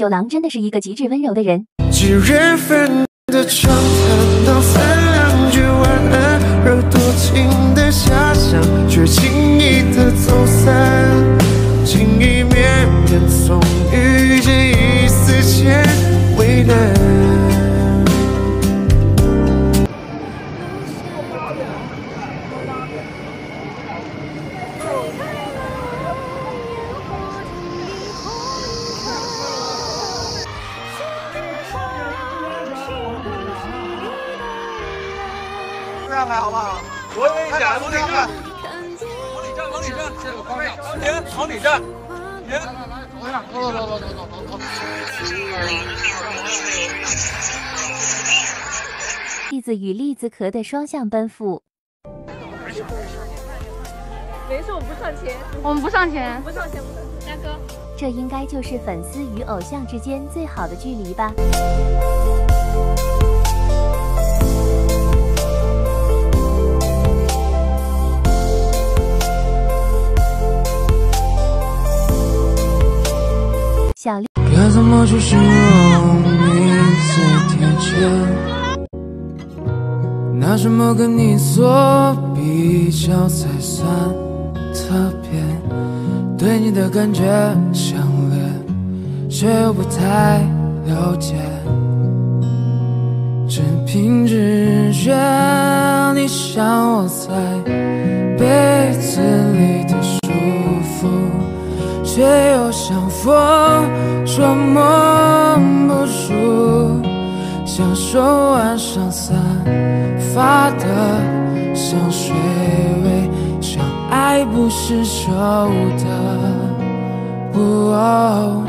九郎真的是一个极致温柔的人。几月份的床谈到三两句晚安，惹多情的遐想却轻易的走散，情意绵绵总遇见一丝牵为难。这样来好不好？我跟你讲，往里站，往里站，往里站，停，往里站，停，走走走走走走走。栗子与栗子壳的双向奔赴。没事，我们不上前，我们不上前，不上前，大哥。这应该就是粉丝与偶像之间最好的距离吧。小，该怎么去形容你最贴切？拿什么跟你做比较才算特别？对你的感觉强烈，却又不太了解。只凭直觉，你像我在被子里的舒服。却风捉摸不住，像手腕上散发的香水味，像爱不释手的。哦